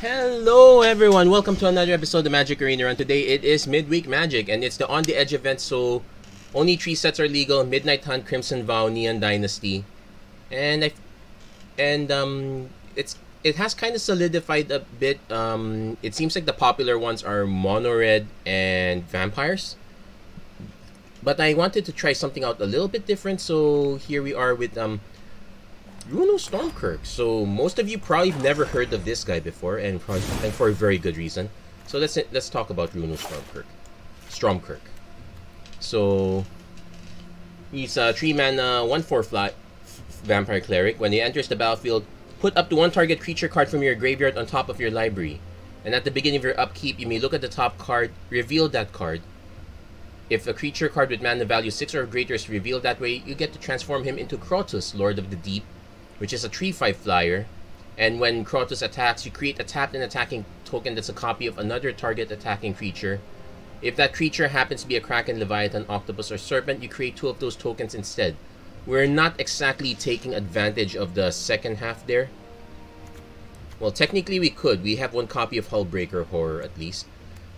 Hello everyone, welcome to another episode of Magic Arena Run. Today it is Midweek Magic and it's the On the Edge event, so only three sets are legal. Midnight Hunt, Crimson Vow, Neon Dynasty. And I and um it's it has kind of solidified a bit. Um it seems like the popular ones are Mono Red and Vampires. But I wanted to try something out a little bit different, so here we are with um Runo Stromkirk. So most of you probably have never heard of this guy before, and, and for a very good reason. So let's let's talk about Runo Stromkirk. Stromkirk. So he's a three mana, uh, one four flat vampire cleric. When he enters the battlefield, put up to one target creature card from your graveyard on top of your library. And at the beginning of your upkeep, you may look at the top card, reveal that card. If a creature card with mana value 6 or greater is revealed that way, you get to transform him into Krothuss, Lord of the Deep, which is a 3-5 flyer. And when Krothuss attacks, you create a tapped and attacking token that's a copy of another target attacking creature. If that creature happens to be a Kraken, Leviathan, Octopus, or Serpent, you create two of those tokens instead. We're not exactly taking advantage of the second half there. Well, technically we could. We have one copy of Hullbreaker Horror at least.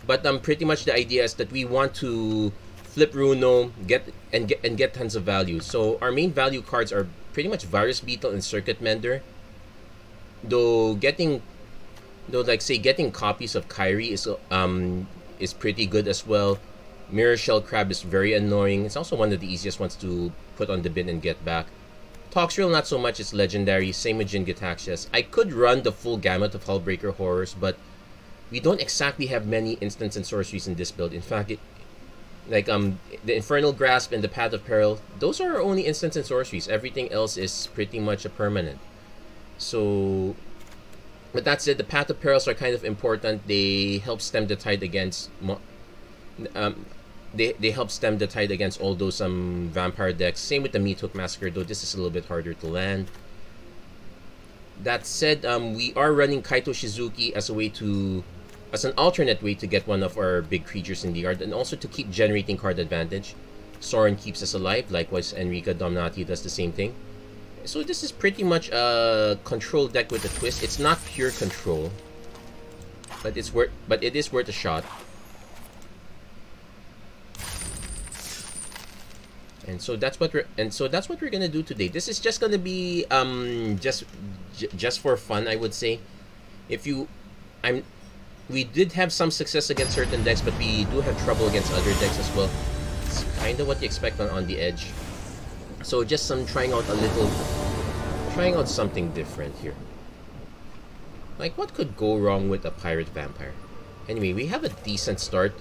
But um, pretty much the idea is that we want to flip Runo, get and get and get tons of value. So our main value cards are pretty much Virus Beetle and Circuit Mender. Though getting, though like say getting copies of Kairi is um is pretty good as well. Mirror Shell Crab is very annoying. It's also one of the easiest ones to put on the bin and get back. Toxrill not so much, it's legendary. Same with Jin-Gitaxias. I could run the full gamut of Hullbreaker Horrors, but we don't exactly have many instants and sorceries in this build. In fact, it, like um the infernal grasp and the path of peril those are only instants and sorceries. Everything else is pretty much a permanent. So but that said the path of perils are kind of important. They help stem the tide against um they, they help stem the tide against all those um vampire decks. Same with the meat hook massacre though this is a little bit harder to land. That said um we are running kaito shizuki as a way to as an alternate way to get one of our big creatures in the yard and also to keep generating card advantage. Sorin keeps us alive, likewise Enrika Domnathi does the same thing. So this is pretty much a control deck with a twist. It's not pure control, but it's worth but it is worth a shot. And so that's what we're and so that's what we're gonna do today. This is just gonna be um just just for fun, I would say. If you, I'm we did have some success against certain decks, but we do have trouble against other decks as well. It's kind of what you expect on, on the edge. So just some trying out a little, trying out something different here. Like what could go wrong with a pirate vampire? Anyway, we have a decent start.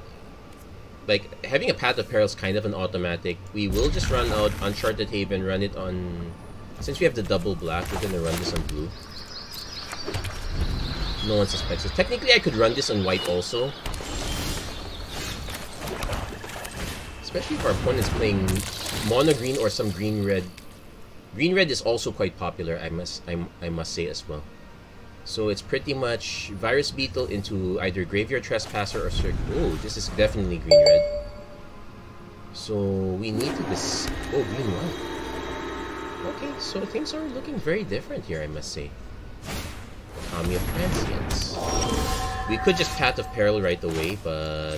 Like having a Path of Peril is kind of an automatic. We will just run out Uncharted Haven, run it on. Since we have the double black, we're gonna run this on blue no one suspects it. Technically, I could run this on white also. Especially if our opponent's playing mono green or some green red. Green red is also quite popular, I must I, I must say as well. So it's pretty much Virus Beetle into either Graveyard Trespasser or Circuit. Oh, this is definitely green red. So we need to this. Oh, green white. Okay, so things are looking very different here, I must say. Kami of Transience. We could just Path of Peril right away, but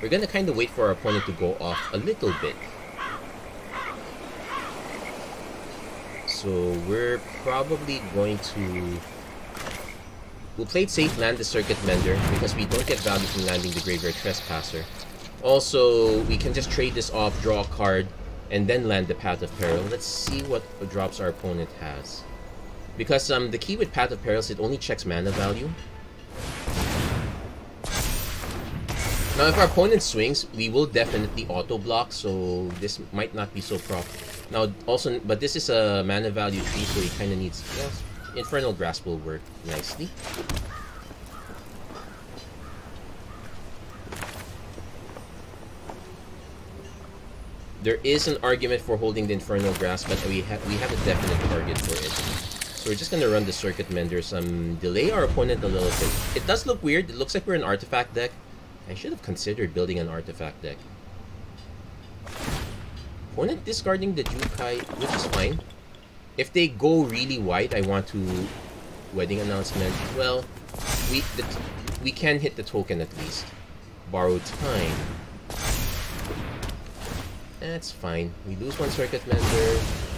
we're gonna kind of wait for our opponent to go off a little bit. So we're probably going to... We'll play it safe, land the Circuit Mender, because we don't get value from landing the Graveyard Trespasser. Also, we can just trade this off, draw a card, and then land the Path of Peril. Let's see what drops our opponent has. Because um, the key with Path of Perils, it only checks mana value. Now, if our opponent swings, we will definitely auto-block, so this might not be so proc. Now, also, but this is a mana value tree, so he kind of needs... Infernal Grasp will work nicely. There is an argument for holding the Infernal Grasp, but we, ha we have a definite target for it. So we're just gonna run the Circuit Mender, some delay our opponent a little bit. It does look weird. It looks like we're an artifact deck. I should have considered building an artifact deck. Opponent discarding the Jukai, which is fine. If they go really wide, I want to wedding announcement. Well, we we can hit the token at least. Borrow time. That's fine. We lose one circuit mender.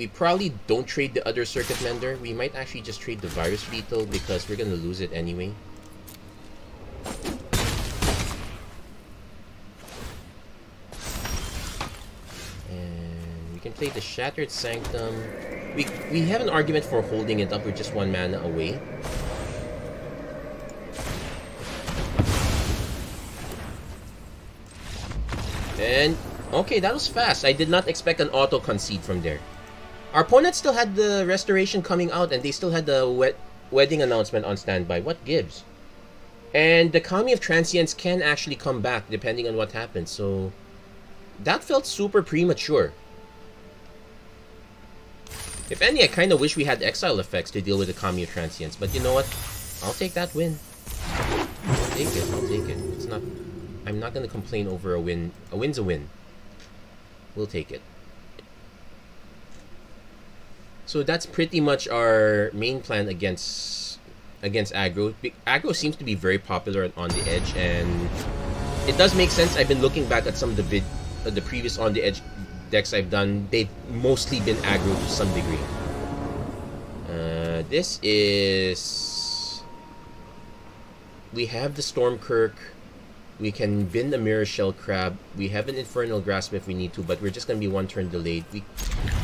We probably don't trade the other circuit mender. We might actually just trade the virus beetle because we're gonna lose it anyway. And we can play the Shattered Sanctum. We we have an argument for holding it up. We're just one mana away. And, okay, that was fast. I did not expect an auto concede from there. Our opponent still had the restoration coming out and they still had the wedding announcement on standby. What gives? And the Kami of Transience can actually come back depending on what happens. So, that felt super premature. If any, I kind of wish we had exile effects to deal with the Kami of Transience. But you know what? I'll take that win. I'll take it. I'll take it. It's not I'm not going to complain over a win. A win's a win. We'll take it. So that's pretty much our main plan against against aggro. Aggro seems to be very popular on the edge, and it does make sense. I've been looking back at some of the vid, uh, the previous on the edge decks I've done. They've mostly been aggro to some degree. Uh, this is we have the Stromkirk. We can bin the Mirror Shell Crab. We have an Infernal Grasp if we need to, but we're just going to be one turn delayed. We,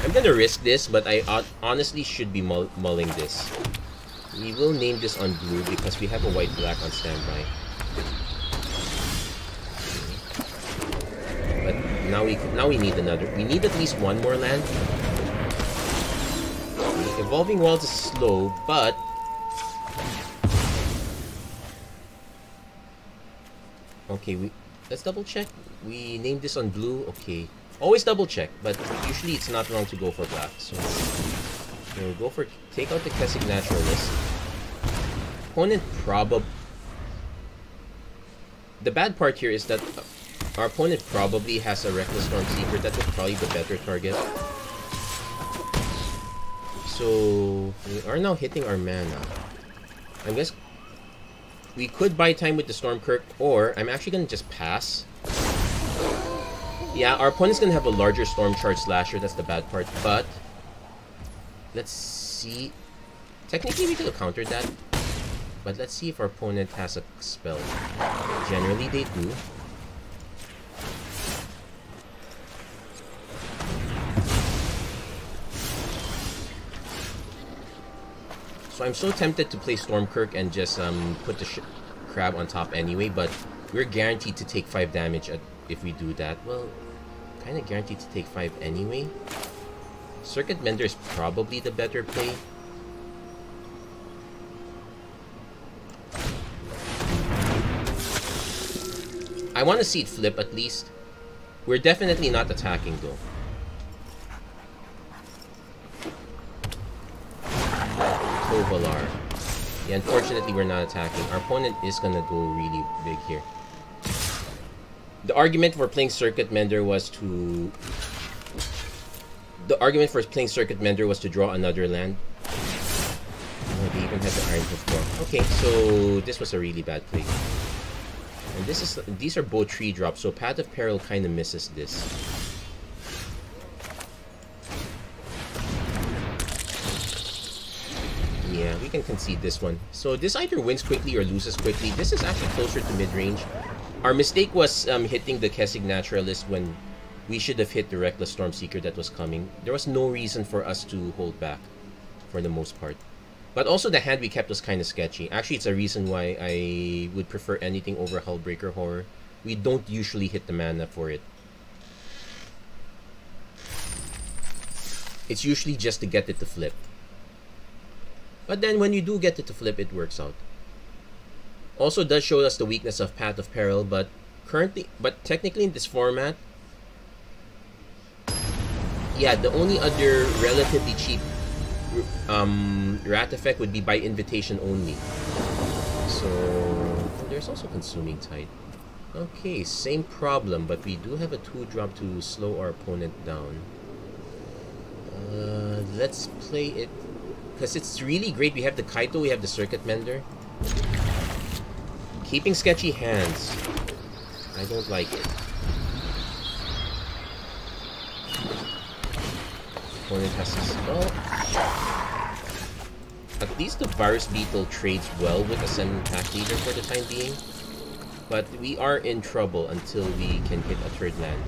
I'm going to risk this, but I honestly should be mull mulling this. We will name this on blue because we have a white-black on standby. But now we now we need another. We need at least one more land. Evolving Wilds is slow, but Okay, we let's double check. We named this on blue. Okay. Always double check, but usually it's not wrong to go for black. So we'll go for take out the Kessig Naturalist. Opponent probably the bad part here is that uh, our opponent probably has a Reckless Storm Seeker. That was probably the better target. So we are now hitting our mana. I guess we could buy time with the Stromkirk, or I'm actually going to just pass. Yeah, our opponent's going to have a larger Storm Charge Slasher, that's the bad part, but... Let's see... Technically, we could have countered that. But let's see if our opponent has a spell. Generally, they do. So I'm so tempted to play Stromkirk and just um, put the crab on top anyway, but we're guaranteed to take 5 damage at, if we do that. Well, kind of guaranteed to take 5 anyway. Circuit Mender is probably the better play. I want to see it flip at least. We're definitely not attacking though. Yeah, unfortunately, we're not attacking. Our opponent is gonna go really big here. The argument for playing Circuit Mender was to... The argument for playing Circuit Mender was to draw another land. Oh, they even have the Iron Hoof Okay, so this was a really bad play. And this is these are both tree drops, so Path of Peril kind of misses this. We can concede this one. So this either wins quickly or loses quickly. This is actually closer to mid-range. Our mistake was um, hitting the Kessig Naturalist when we should have hit the Reckless Stormseeker that was coming. There was no reason for us to hold back for the most part. But also the hand we kept was kind of sketchy. Actually, it's a reason why I would prefer anything over Hullbreaker Horror. We don't usually hit the mana for it. It's usually just to get it to flip. But then when you do get it to flip, it works out. Also does show us the weakness of Path of Peril, but currently, but technically in this format, yeah, the only other relatively cheap um, wrath effect would be by invitation only. So, there's also Consuming Tide. Okay, same problem, but we do have a 2-drop to slow our opponent down. Uh, let's play it Because it's really great. We have the Kaito, we have the Circuit Mender. Keeping sketchy hands. I don't like it. Opponent has to... Oh. At least the Virus Beetle trades well with Ascendant Pack Leader for the time being. But we are in trouble until we can hit a third land.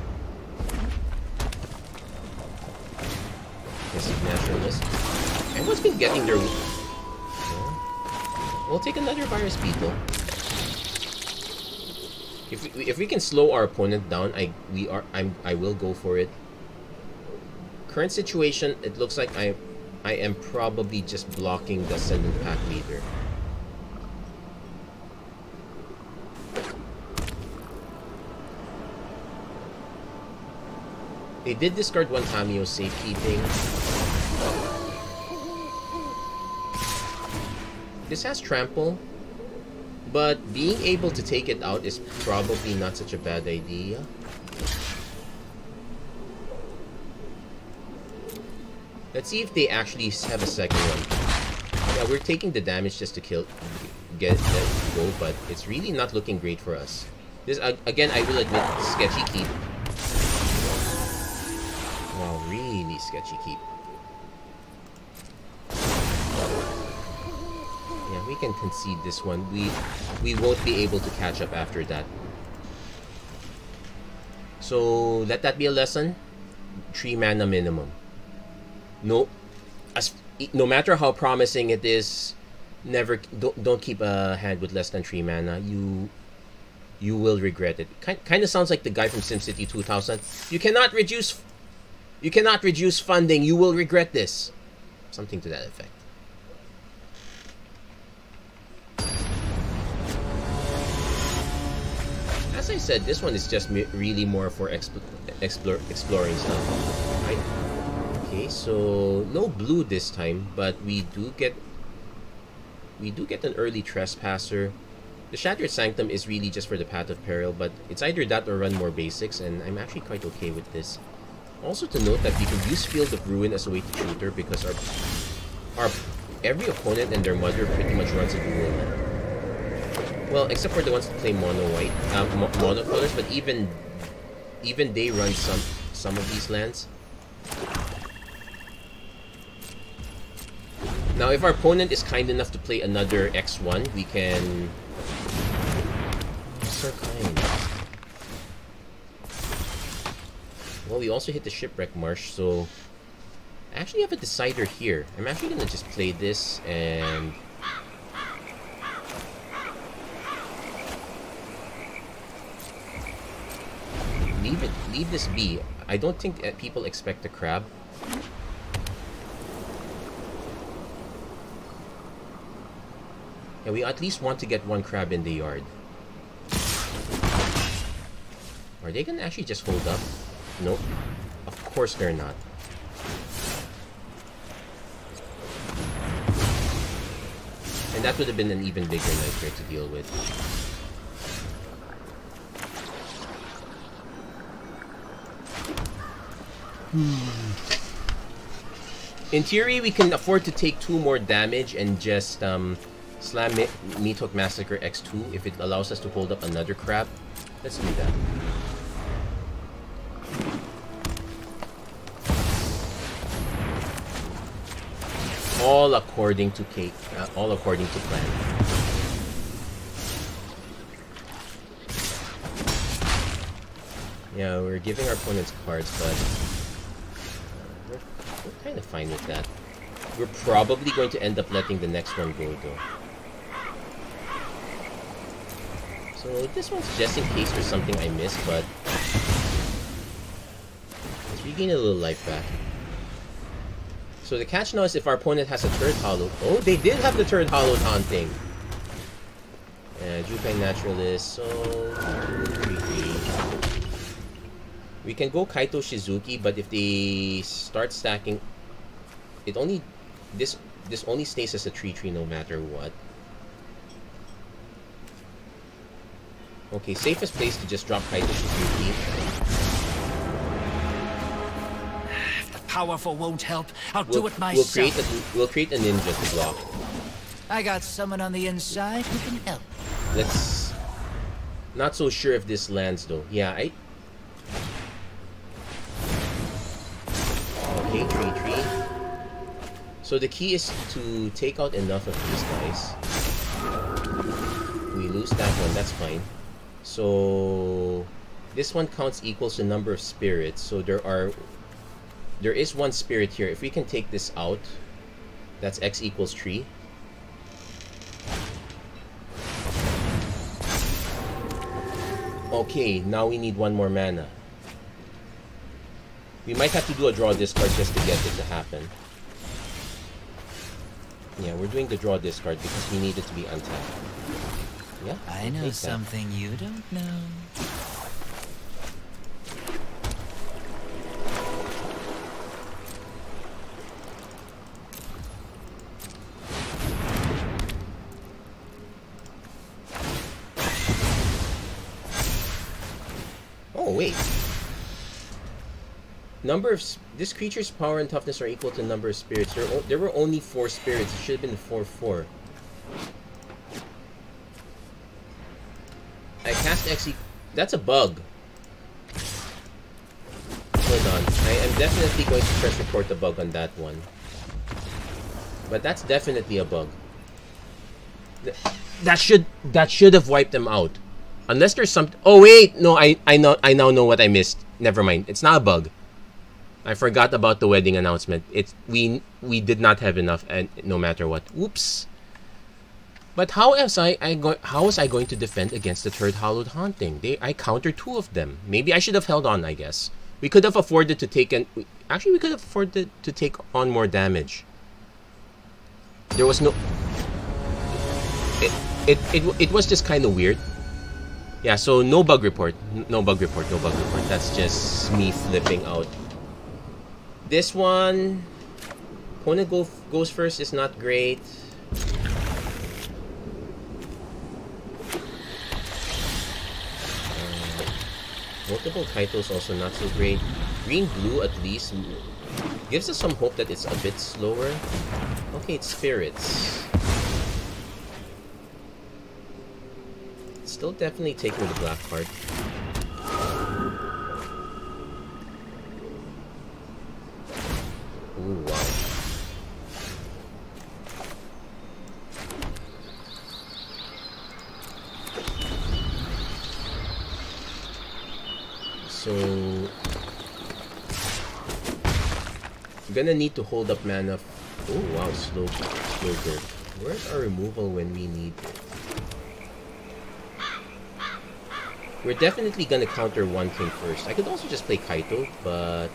Passive Naturalist. Everyone's been getting their... We'll take another Virus Beetle. If we, if we can slow our opponent down, I we are I'm I will go for it. Current situation, it looks like I I am probably just blocking the Ascendant Pack Leader. They did discard one Tamiyo safekeeping. This has trample, but being able to take it out is probably not such a bad idea. Let's see if they actually have a second one. Yeah, we're taking the damage just to kill, get let go, but it's really not looking great for us. This again, I will admit, sketchy keep. Wow, really sketchy keep. We can concede this one. We we won't be able to catch up after that. So let that be a lesson. Three mana minimum. No, as no matter how promising it is, never don't don't keep a hand with less than three mana. You you will regret it. Kind kind of sounds like the guy from SimCity 2000. You cannot reduce you cannot reduce funding. You will regret this. Something to that effect. As I said, this one is just really more for explore, exploring stuff. Right? Okay, so no blue this time, but we do get we do get an early trespasser. The Shattered Sanctum is really just for the Path of Peril, but it's either that or run more basics, and I'm actually quite okay with this. Also to note that we can use Field of Ruin as a way to tutor because our our every opponent and their mother pretty much runs a dual Well, except for the ones that play mono white, uh, mo mono colors, but even even they run some some of these lands. Now, if our opponent is kind enough to play another X1, we can... So kind. Well, we also hit the Shipwreck Marsh, so... I actually have a decider here. I'm actually gonna just play this and... Leave this be. I don't think people expect a crab. Yeah, we at least want to get one crab in the yard. Are they gonna actually just hold up? Nope. Of course they're not. And that would have been an even bigger nightmare to deal with. In theory, we can afford to take two more damage and just um, slam Meathook Massacre X2 if it allows us to hold up another crab. Let's do that. all according to cake, uh, all according to plan. Yeah, we're giving our opponents cards, but kind of fine with that. We're probably going to end up letting the next one go, though. So this one's just in case there's something I missed, but let's regain a little life back. So the catch now is if our opponent has a third hollow. Oh, they did have the third Hallowed Haunting. Yeah, Jukai Naturalist, so... We can go Kaito Shizuki, but if they start stacking... It only... This this only stays as a 3-3 no matter what. Okay, safest place to just drop Kaito The powerful won't help. I'll We'll, do it we'll myself. create a we'll create a ninja to block. I got someone on the inside who can help. Let's. Not so sure if this lands though. Yeah, I. Okay, tree, tree. So the key is to take out enough of these guys. We lose that one, that's fine. So this one counts equals the number of spirits. So there are there is one spirit here. If we can take this out, that's x equals 3. Okay, now we need one more mana. We might have to do a draw discard just to get it to happen. Yeah, we're doing the draw discard because we need it to be untapped. Yeah, I know something you don't know. Oh, wait. Number of... This creature's power and toughness are equal to the number of spirits. There, there were only four spirits. It should have been 4-4. I cast Xe... That's a bug. Hold on. I am definitely going to press report the bug on that one. But that's definitely a bug. Th- That should that should have wiped them out. Unless there's some Oh wait, no, I I know I now know what I missed. Never mind. It's not a bug. I forgot about the wedding announcement. It's we we did not have enough and no matter what. Oops. But how else I, I go, how was I going to defend against the third hallowed haunting? They I countered two of them. Maybe I should have held on, I guess. We could have afforded to take an actually we could have afforded to take on more damage. There was no it it it, it was just kind of weird. Yeah, so no bug report. No bug report, no bug report. That's just me flipping out. This one opponent go, goes first is not great. Uh, multiple titles also not so great. Green blue at least gives us some hope that it's a bit slower. Okay, it's spirits. Still definitely taking the black card. Wow. So... Gonna need to hold up mana. Oh wow, slow, slow burn. Where's our removal when we need it? We're definitely gonna counter one thing first. I could also just play Kaito, but...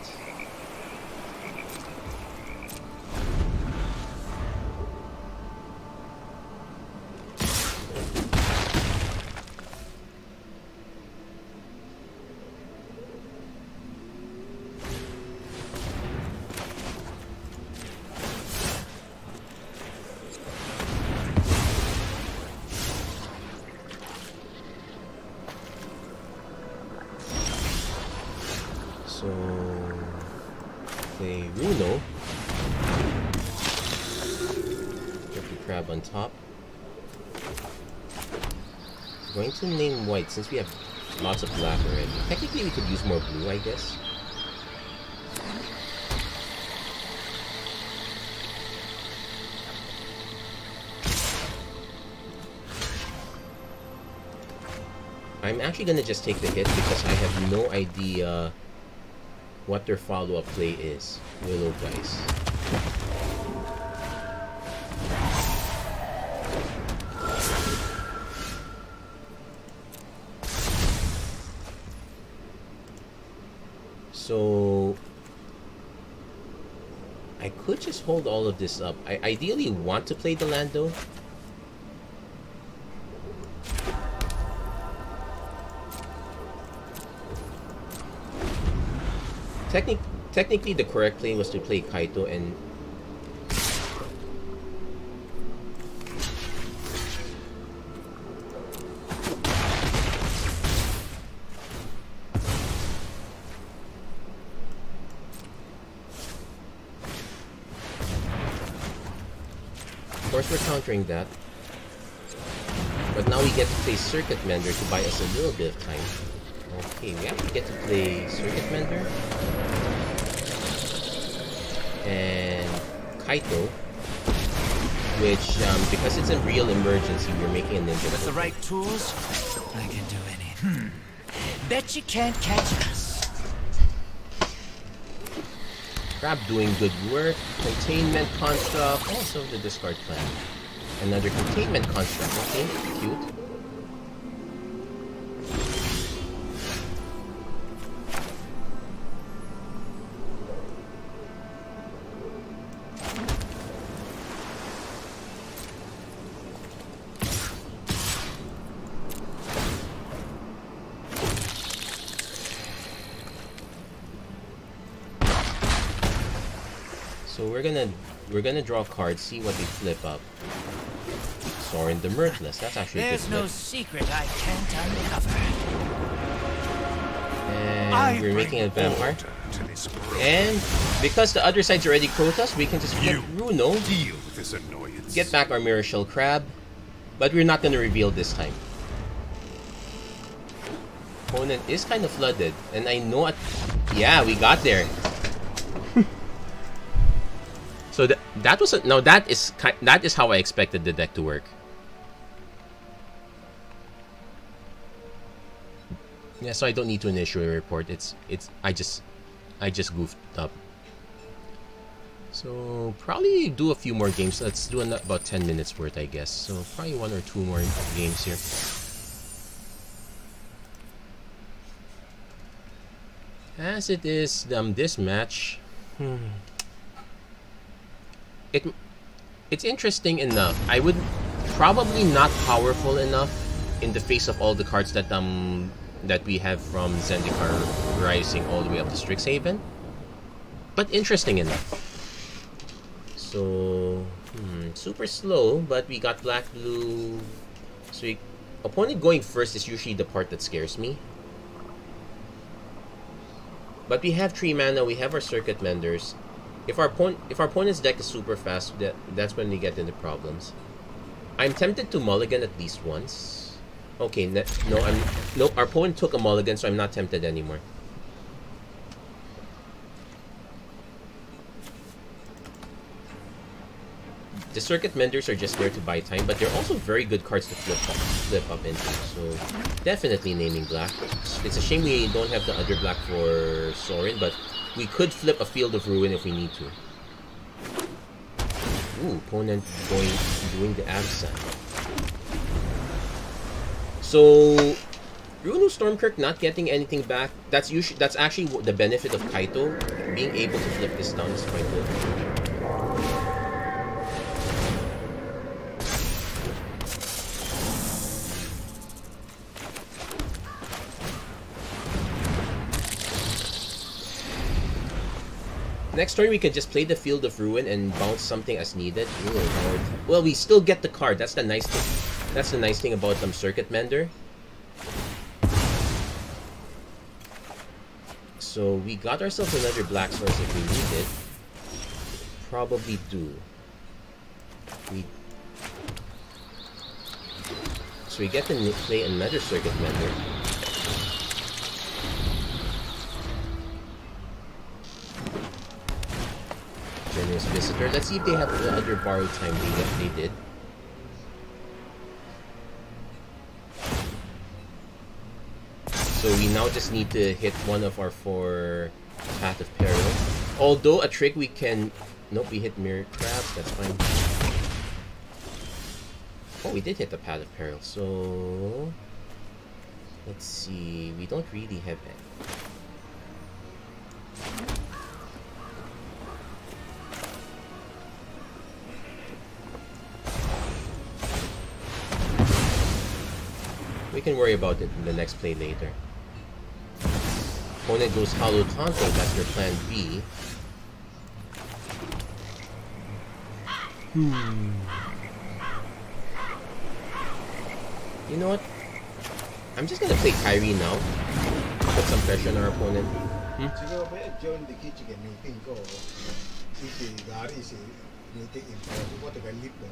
Get the crab on top. Going to name white since we have lots of black already. Technically we could use more blue, I guess. I'm actually gonna just take the hit because I have no idea what their follow-up play is. Willow guys. So I could just hold all of this up. I ideally want to play the land Technic technically, the correct play was to play Kaito and... Of course, we're countering that. But now we get to play Circuit Mender to buy us a little bit of time. Okay, we actually get to play Circuit Mender. And Kaito. Which, um, because it's a real emergency, we're making a ninja. With the right tools, I can do any. Hmm. Bet you can't catch us. Crab doing good work. Containment construct. Also the discard plan. Another containment construct. Okay, cute. We're gonna draw cards, see what they flip up. Sorin the Mirthless, that's actually There's no secret I can't uncover. And I we're making a vampire. order to this world. And because the other side's already Krothuss, we can just flip Runo, deal with this annoyance. get back our Mirror Shell Crab, but we're not gonna reveal this time. Opponent is kind of flooded, and I know at yeah, we got there. So that that was a, no, that is that is how I expected the deck to work. Yeah, so I don't need to initiate a report. It's it's I just I just goofed up. So probably do a few more games. Let's do about 10 minutes worth, I guess. So probably one or two more games here. As it is, um, this match, hmm, it it's interesting enough. I would probably not powerful enough in the face of all the cards that um that we have from Zendikar Rising all the way up to Strixhaven. But interesting enough. So, hmm, super slow, but we got black, blue. So, we, opponent going first is usually the part that scares me. But we have three mana, we have our circuit menders. If our opponent, if our opponent's deck is super fast, that that's when we get into problems. I'm tempted to mulligan at least once. Okay, no, I'm no. Our opponent took a mulligan, so I'm not tempted anymore. The circuit menders are just there to buy time, but they're also very good cards to flip up, flip up into. So definitely naming black. It's a shame we don't have the other black for Sorin, but we could flip a Field of Ruin if we need to. Ooh, opponent going doing the absent. So Runo Stromkirk not getting anything back. That's usually that's actually the benefit of Kaito. Being able to flip this down is quite good. Next turn, we can just play the Field of Ruin and bounce something as needed. Ooh. Well, we still get the card. That's the nice thing. That's the nice thing about them Circuit Mender. So we got ourselves another black source if we need it. Probably do. We. So we get to play another Circuit Mender. Generous Visitor. Let's see if they have the other borrowed time they, that they did. So we now just need to hit one of our four Path of Peril. Although a trick we can... Nope, we hit Mirror Crabs, that's fine. Oh, we did hit the Path of Peril, so... Let's see, we don't really have it. Can worry about it in the next play later. Opponent goes Hallowed Haunting, that's your plan B. Hmm. You know what? I'm just gonna play Kairi now. Put some pressure on our opponent. 只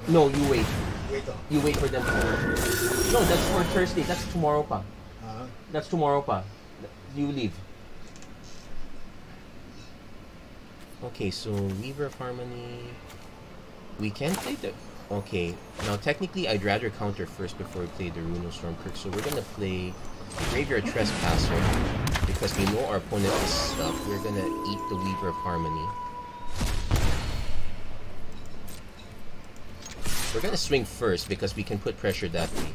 no, you wait. Wait. Oh. You wait for them No, that's for Thursday. That's tomorrow pa. Huh? That's tomorrow pa. You leave. Okay, so Weaver of Harmony. We can play the... Okay, now technically I'd rather counter first before we play the Rune Storm Stromkirk, so we're gonna play Graveyard Trespasser, because we know our opponent is stuck. We're gonna eat the Weaver of Harmony. We're gonna swing first because we can put pressure that way.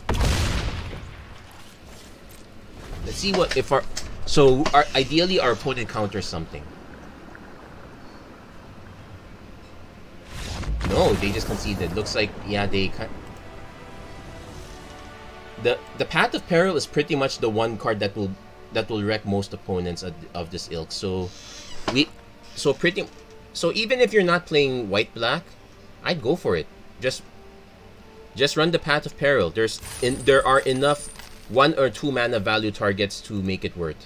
Let's see what if our so our ideally our opponent counters something. No, they just conceded. Looks like yeah they the the path of peril is pretty much the one card that will that will wreck most opponents of, of this ilk. So we so pretty so even if you're not playing white black, I'd go for it. Just just run the path of peril. There's in there are enough one or two mana value targets to make it worth.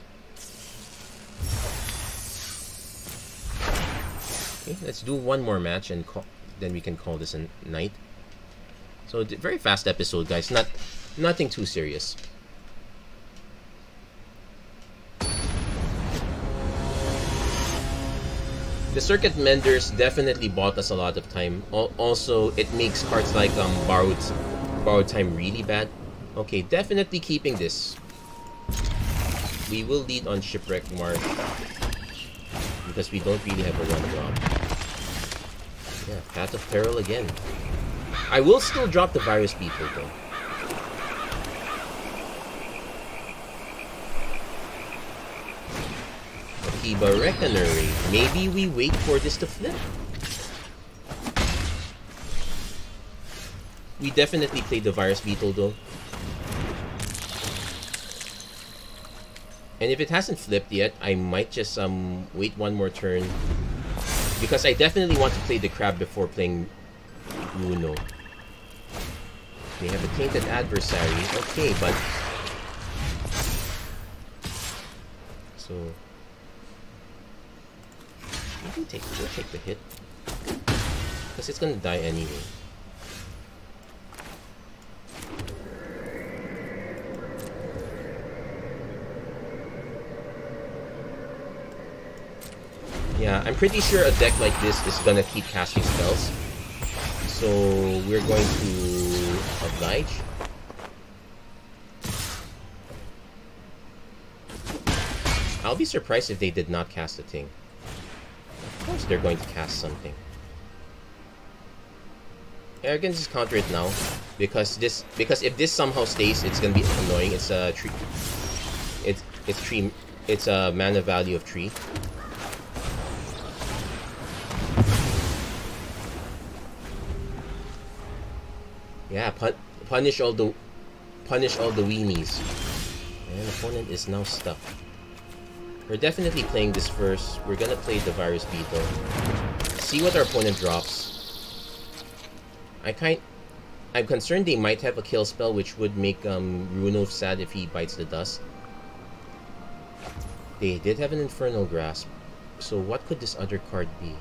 Okay, let's do one more match and call, then we can call this a night. So very fast episode, guys. Not nothing too serious. The circuit menders definitely bought us a lot of time. Also, it makes cards like um borrowed borrowed time really bad. Okay, definitely keeping this. We will lead on shipwreck marsh because we don't really have a one drop. Yeah, Path of Peril again. I will still drop the virus beetle though. Reckoner Maybe we wait for this to flip. We definitely played the virus beetle though. And if it hasn't flipped yet, I might just um wait one more turn. Because I definitely want to play the crab before playing Runo. We have a tainted adversary. Okay, but so take we'll take the hit. Because it's gonna die anyway. Yeah, I'm pretty sure a deck like this is gonna keep casting spells. So we're going to oblige. I'll be surprised if they did not cast a thing. Of course they're going to cast something. Arrogance just counter it now. Because this because if this somehow stays, it's gonna be annoying. It's a tree it's it's tree it's a mana value of tree. Yeah, pun punish all the punish all the weenies. And opponent is now stuck. We're definitely playing this first. We're gonna play the virus beetle. See what our opponent drops. I kind I'm concerned they might have a kill spell which would make um Runo sad if he bites the dust. They did have an infernal grasp. So what could this other card be?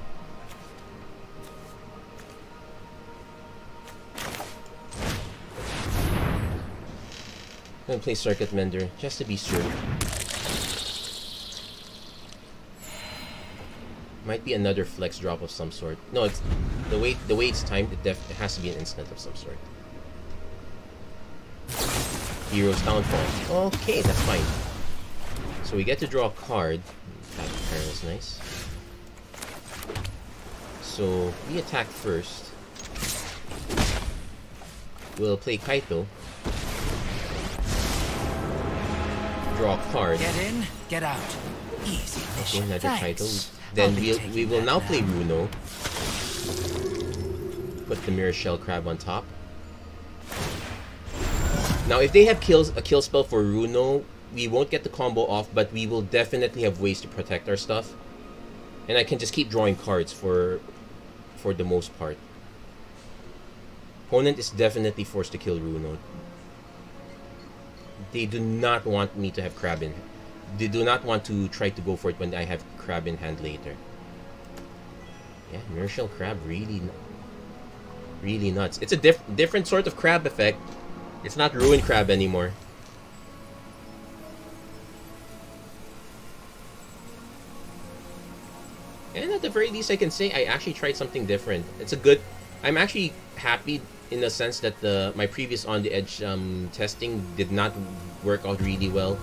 I'm gonna play Circuit Mender just to be sure. Might be another flex drop of some sort. No, it's the way the way it's timed. It, def, it has to be an instant of some sort. Hero's downfall. Okay, that's fine. So we get to draw a card. That is nice. So we attack first. We'll play Kaito. Draw a card. Get in, get out. Easy Okay, mission. another Thanks. title. Then we'll, we will that now play Runo. Put the Mirror Shell Crab on top. Now, if they have kills a kill spell for Runo, we won't get the combo off, but we will definitely have ways to protect our stuff. And I can just keep drawing cards for for the most part. Opponent is definitely forced to kill Runo. They do not want me to have Crab in they do not want to try to go for it when I have crab in hand later. Yeah, Mirshell Crab really Really nuts. It's a diff different sort of crab effect. It's not ruin crab anymore. And at the very least, I can say I actually tried something different. It's a good. I'm actually happy in the sense that the my previous on the edge um, testing did not work out really well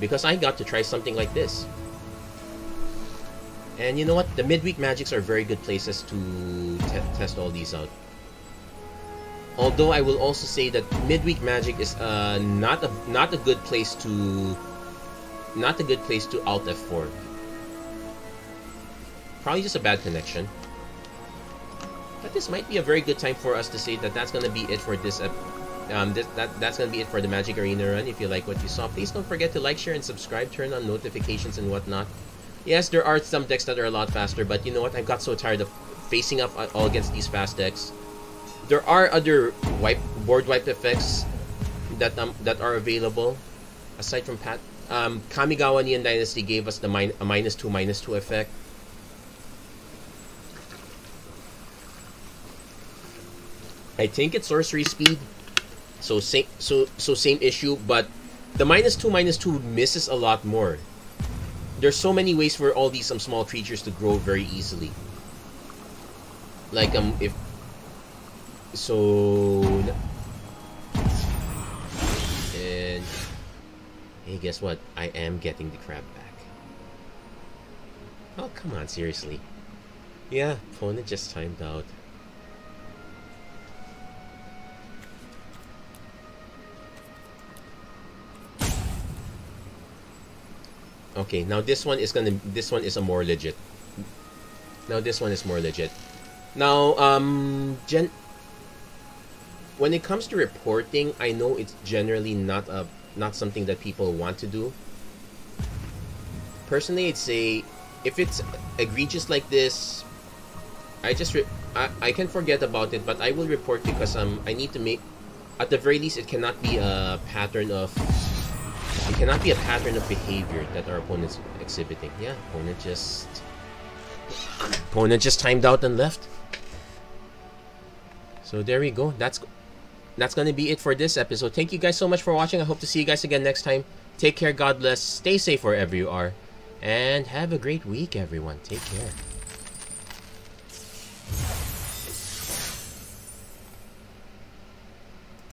because I got to try something like this. And you know what? The midweek magics are very good places to te test all these out. Although I will also say that midweek magic is uh, not a not a good place to not a good place to alt F4. Probably just a bad connection. But this might be a very good time for us to say that that's gonna be it for this um, this, that, that's gonna be it for the Magic Arena run. If you like what you saw, please don't forget to like, share, and subscribe. Turn on notifications and whatnot. Yes, there are some decks that are a lot faster, but you know what? I got so tired of facing up all against these fast decks. There are other wipe board wipe effects that um, that are available aside from Pat. Um, Kamigawa Neon Dynasty gave us the min a minus two minus two effect. I think it's sorcery speed. So same so so same issue, but the minus two minus two misses a lot more. There's so many ways for all these some um, small creatures to grow very easily. Like um if so and hey guess what? I am getting the crab back. Oh come on, seriously. Yeah, opponent just timed out. Okay, now this one is gonna this one is a more legit. Now this one is more legit. Now um gen when it comes to reporting, I know it's generally not a not something that people want to do. Personally, I'd say if it's egregious like this, I just I, I can forget about it, but I will report because um I need to make at the very least it cannot be a pattern of it cannot be a pattern of behavior that our opponent's exhibiting. Yeah, opponent just... Opponent just timed out and left. So there we go. That's that's going to be it for this episode. Thank you guys so much for watching. I hope to see you guys again next time. Take care. God bless. Stay safe wherever you are. And have a great week, everyone. Take care.